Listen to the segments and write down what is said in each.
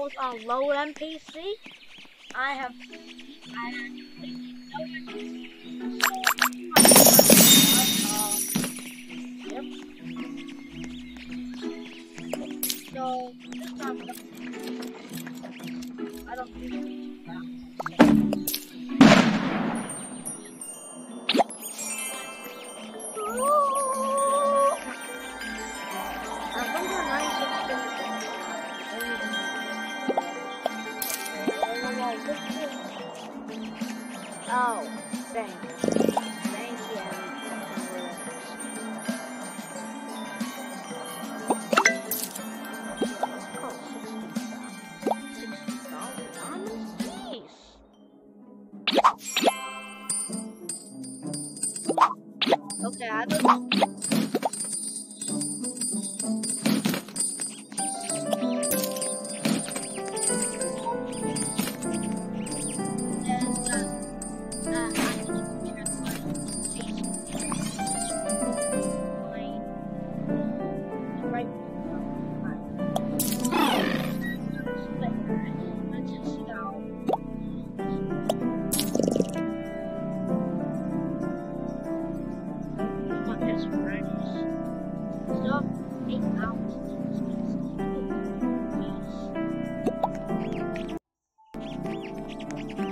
was on low end PC. I have I no Yep. So this time I don't think うん。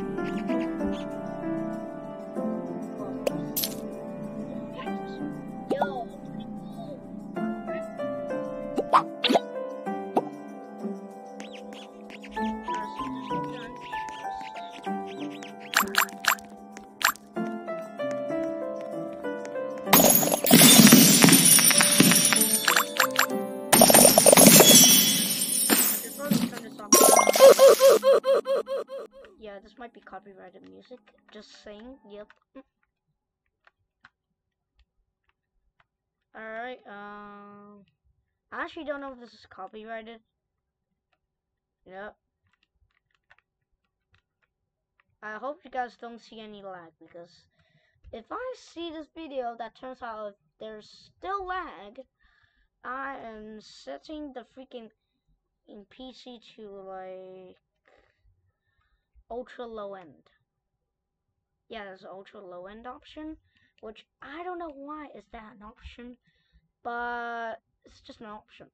Just saying. Yep. Alright, um... I actually don't know if this is copyrighted. Yep. I hope you guys don't see any lag because if I see this video that turns out there's still lag, I am setting the freaking in PC to like ultra low end. Yeah, there's an ultra low end option, which I don't know why is that an option, but it's just an option.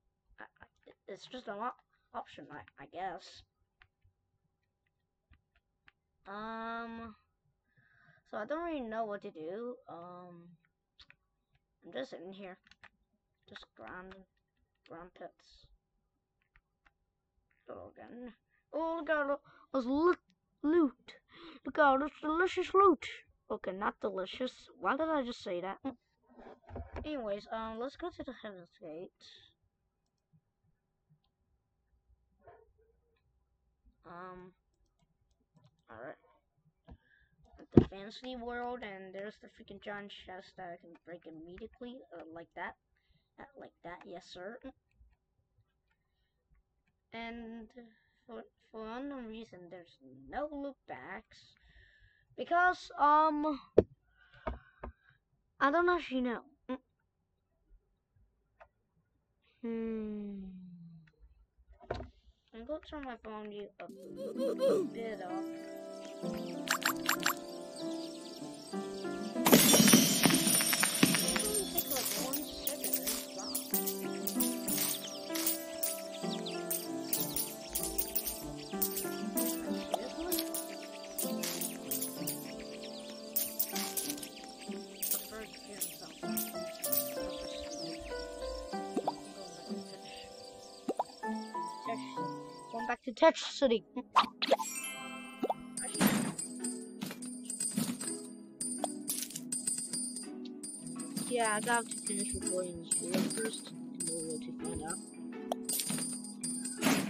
It's just an op option, I, I guess. Um, so I don't really know what to do. Um, I'm just sitting here, just grinding, grind pits. Again. Oh, this loot. loot. At all this delicious loot. Okay, not delicious. Why did I just say that? Anyways, um, let's go to the Heaven's Gate. Um, alright. The fantasy world, and there's the freaking giant chest that I can break immediately, uh, like that. Uh, like that, yes sir. And for, for unknown reason, there's no look backs. Because, um, I don't actually know. Mm. Hmm. I'm to turn my volume up a bit. Back City. Yeah, I got to finish recording this video first in order to find out.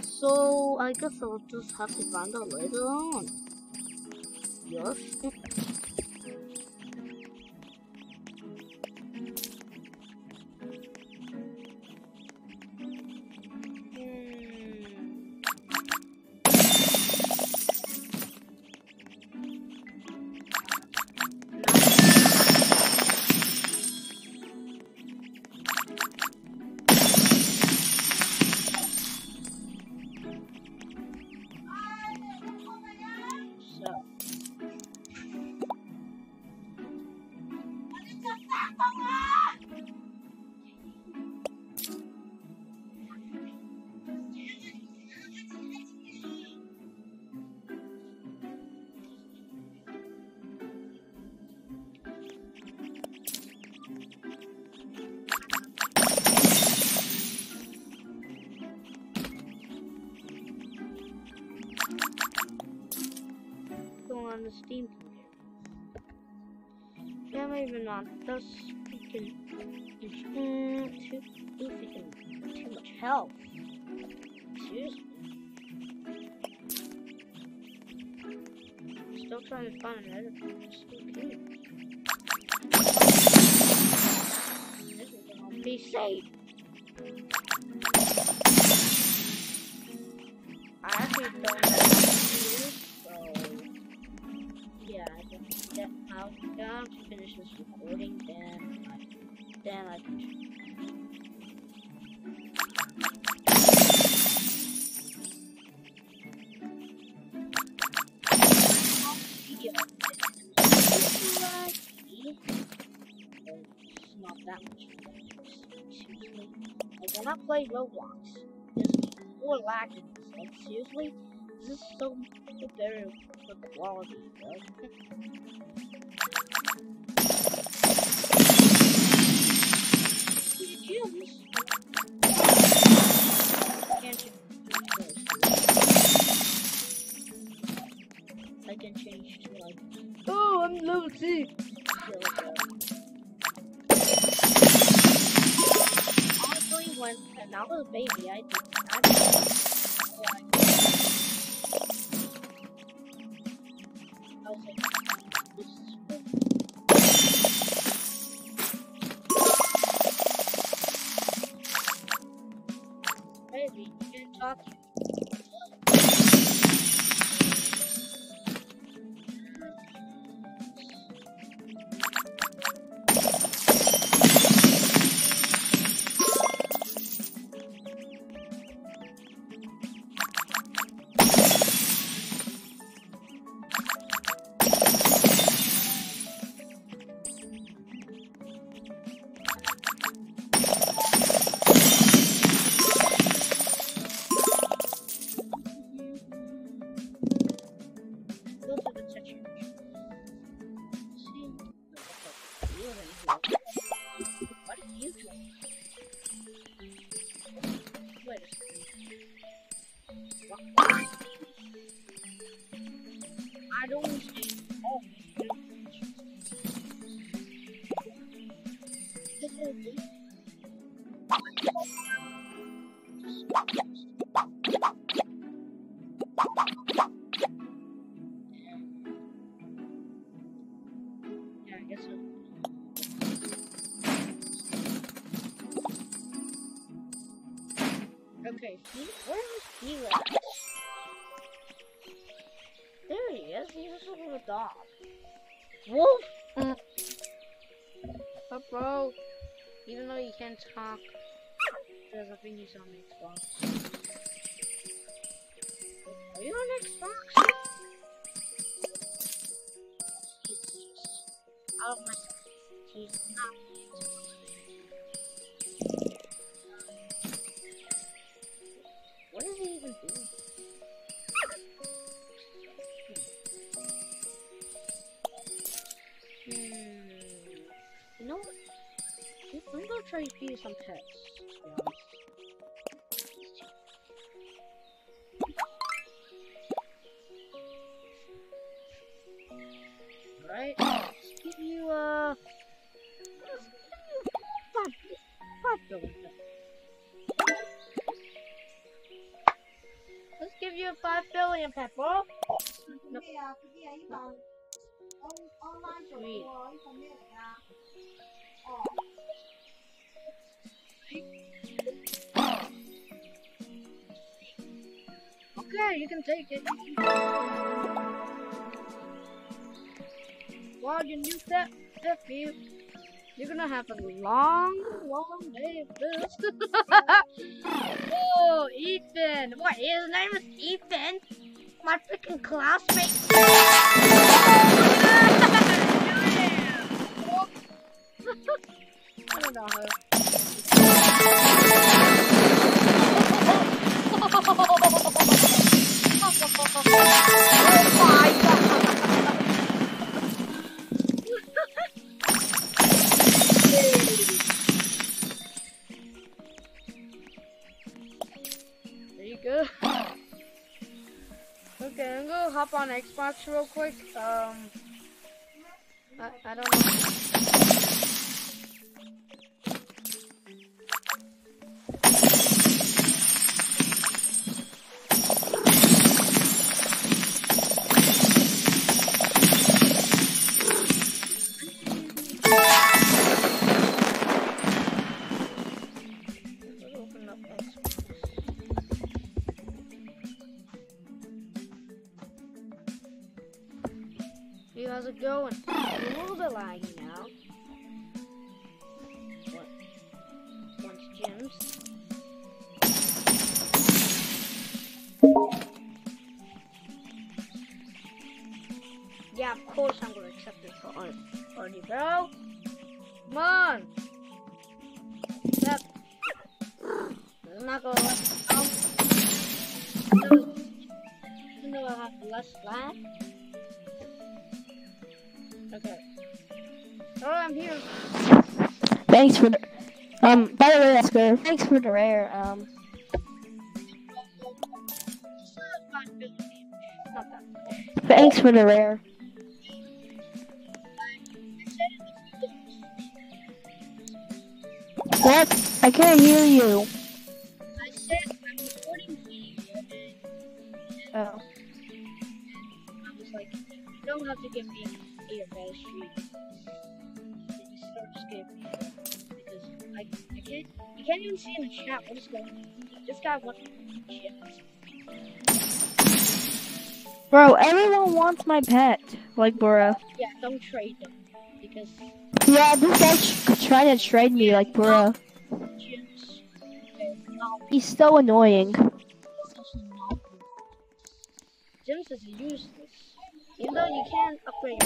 So I guess I'll just have to find out later on. Yes. On the Steam computer. Yeah, maybe not. That's freaking mm, too, too freaking too much health. Seriously. Still trying to find another computer. Is be safe. I actually don't have I'll have to finish this recording, then I, then I. It's not that much. Seriously, like when play Roblox, there's more lag in this. Like seriously, this is so so better for quality, bro. baby, I did not. I was like, this. Baby, you didn't talk. Go he, where is he at? There he is. He's just looking a dog. Wolf. Mm. Up, bro. Even though you can't talk, because I think he's on Xbox. Are you on Xbox? Out of my. He's not. What is he even doing? Hmm. You know what? I'm gonna try to feed you some pets. Alright, let's give you, uh... Let's give you five, five billion billion pet, bro. No. Okay, you can take it. Wow, your new pet, pet you. You're gonna have a long, long day of this. Ethan. What, his name is Ethan? My freaking classmate. I don't know her. oh my god. Okay, I'm gonna hop on Xbox real quick. Um, I, I don't know. How's it going? A little bit laggy now. What? Bunch gyms. Yeah, of course I'm gonna accept this for art. Party, bro. Come on. Yep. Is not gonna let me come. Even though I have less lag. Okay. Oh, I'm here. Thanks for the, um, by the way, Oscar, thanks for the rare, um, thanks for the rare. What? I can't hear you. I said I'm recording video. Oh. I was like, you don't have to give me a bad stream. You just start just give because I, I can't I can't even see in the chat what is going on. This guy wants shit. Bro, everyone wants my pet, like Bora. Yeah, don't trade them because Yeah, this guy trying to trade me, like Bora. gyms they're not He's so annoying. Gyms is useless. Even though you can upgrade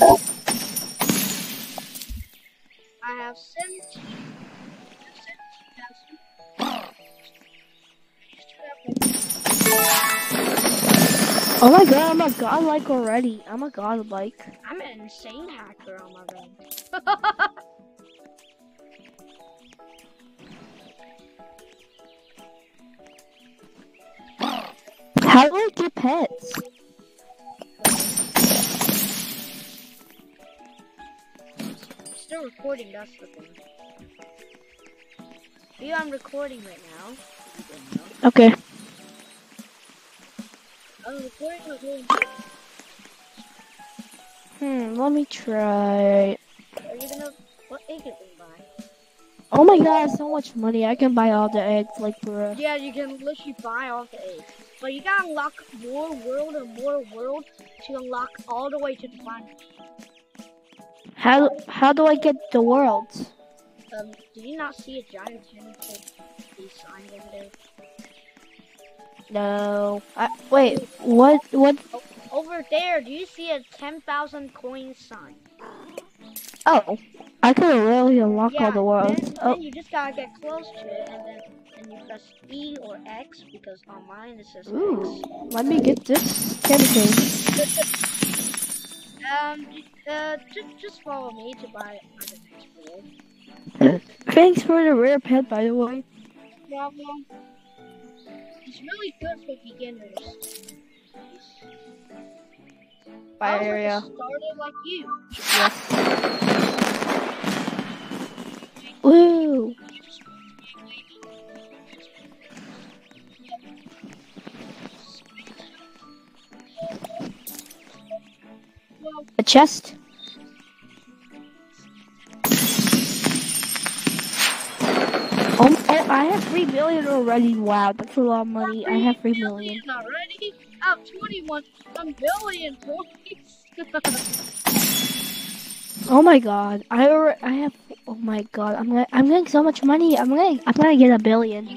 I have 17. I have 17,000. I used to have like Oh my god, I'm a godlike already. I'm a godlike. I'm an insane hacker on my own. How do I get pets? Still recording, that's the thing. Yeah, I'm recording right now. You. Okay. I'm recording whole. Hmm, let me try. Are you gonna? What egg did we buy? Oh my god, so much money. I can buy all the eggs like Bora. Yeah, you can literally buy all the eggs. But you gotta unlock more world and more world to unlock all the way to the final. How how do I get the worlds? Um, do you not see a giant tentacle? Signs over there. No. I, wait, what what Over there, do you see a 10,000 coin sign? Oh, I can really unlock all the worlds. Then, Oh, then you just gotta get close to it, and then and you press E or X because on mine it says ooh, let me get this everything. X. Um, uh, just just follow me to buy my next. Thanks for the rare pet, by the way. Problem. It's really good for beginners. Bye, I was area. started like you. Woo! A chest? Oh, I have three million already. Wow, that's a lot of money. I have three million. already. I have 21 1 billion points. Oh my god, I I have. Oh my god, I'm gonna I'm getting so much money. I'm gonna I'm gonna get a billion.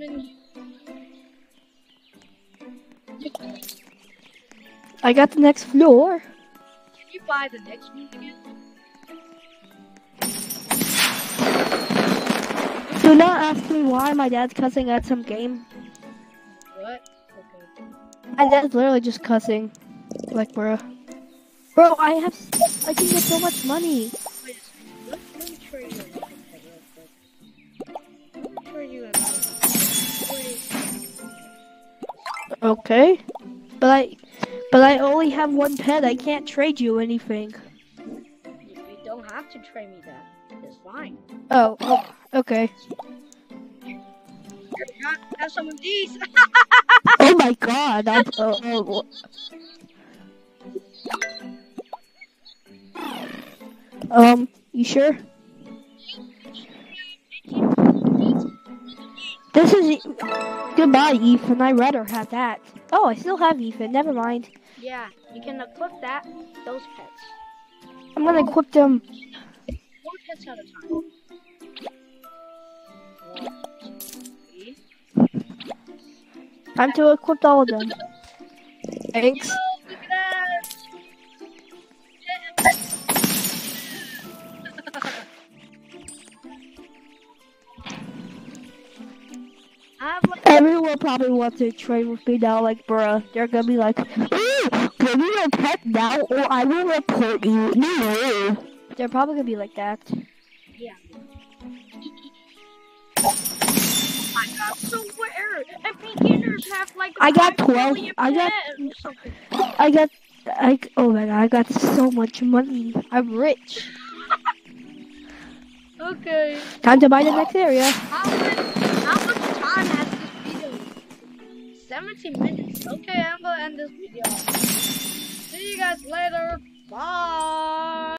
Left off them in Can I got the next floor. Can you buy the next move again? Do not ask me why my dad's cussing at some game. What? Okay. My dad's literally just cussing. Like, bro. Bro, I have. I can get so much money. Okay. But I. But I only have one pet. I can't trade you anything. You, you don't have to trade me that. It's fine. Oh. oh okay. Have, have some of these. Oh my god. I, oh, oh, oh. Um. You sure? This is E- goodbye, Ethan. I'd rather have that. Oh, I still have Ethan. Never mind. yeah, you can equip that. Those pets. I'm gonna equip them. Four pets at a time. One. Time to equip all of them. Thanks. Like Everyone will probably want to trade with me now. Like, bruh, they're gonna be like, "Ooh, give me your pet now, or I will report you." No. They're probably gonna be like that. Yeah. Oh my god, so rare! And beginners have like I got 12. I got- pets or. I got, I oh my god, I got so much money. I'm rich. Okay. Time to buy the next area. 17 minutes. Okay, I'm gonna end this video. See you guys later. Bye.